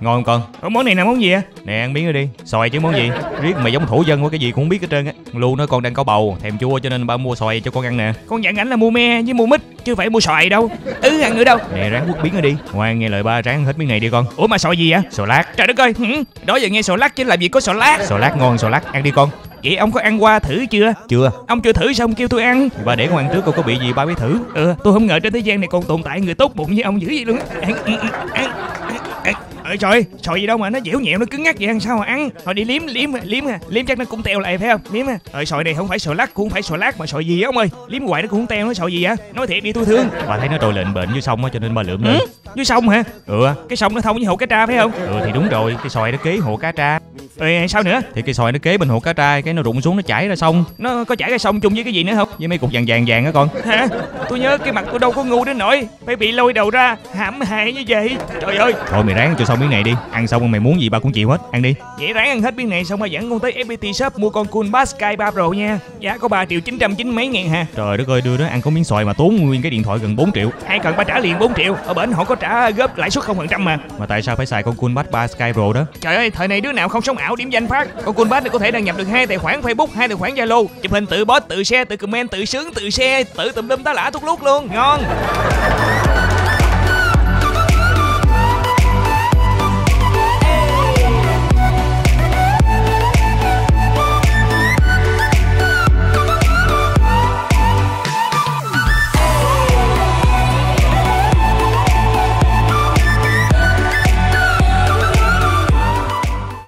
ngon không con? Ủa, món này là món gì à nè ăn miếng đi đi. Xoài chứ món gì? Riết mày giống thổ dân quá cái gì cũng không biết hết trơn á. Lu nói con đang có bầu thèm chua cho nên ba mua xoài cho con ăn nè. Con dặn ảnh là mua me với mua mít chứ phải mua xoài đâu. Ừ ăn nữa đâu. Nè ráng quất miếng đi. Ngoan nghe lời ba ráng hết miếng này đi con. Ủa mà xoài gì à xoài lát. Trời đất ơi hử, đó giờ nghe xoài lắc chứ làm gì có xoài lát. Xoài lát ngon xoài lát. Ăn đi con. Vậy ông có ăn qua thử chưa? Chưa. Ông chưa thử sao ông kêu tôi ăn? Ba để con ăn trước con có bị gì ba biết thử. Ừ tôi không ngờ trên thế gian này còn tồn tại người tốt bụng như ông dữ vậy luôn ăn ăn ăn Ơi trời xoài gì đâu mà nó dẻo nhẹo nó cứng ngắc vậy ăn sao mà ăn? Thôi đi liếm liếm liếm liếm chắc nó cũng teo lại phải không? Liếm à Ơi xoài này không phải xoài lắc cũng không phải xoài lát mà xoài gì á ông ơi? Liếm hoài nó cũng không teo nó xoài gì á nói thiệt đi tôi thương. Ba thấy nó trồi lệnh bệnh dưới sông á cho nên ba lượm lên ừ? dưới sông hả? Ừ cái sông nó thông với hồ cá tra phải không? Ừ thì đúng rồi cái xoài nó kế hồ cá tra Ê, sao nữa? Thì cái xoài nó kế bên hồ cá tra cái nó rụng xuống nó chảy ra sông. Nó có chảy ra sông chung với cái gì nữa không? Với mấy cục vàng vàng vàng á con. Hả? Tôi nhớ cái mặt tôi đâu có ngu đến nỗi phải bị lôi đầu ra hãm hại như vậy. Trời ơi! Thôi mày ráng cho xong miếng này đi. Ăn xong mày muốn gì ba cũng chịu hết. Ăn đi. Vậy ráng ăn hết miếng này xong rồi dẫn con tới fpt shop mua con cool bass sky 3 pro nha. Giá có 3 triệu 990 mấy ngàn hà trời đất ơi đưa đó ăn có miếng xoài mà tốn nguyên cái điện thoại gần 4 triệu. Ai cần ba trả liền 4 triệu. Ở bển họ có trả góp lãi suất không phần trăm mà. Mà tại sao phải xài con coolpad 3 sky pro đó? Trời ơi thời này đứa nào không sống ảo điểm danh phát. Con cool bát này có thể đăng nhập được hai tài khoản facebook, hai tài khoản zalo. Chụp hình tự post, tự share, tự comment, tự sướng, tự share, tự tùm lum tá lả thuốc lút luôn. Ngon.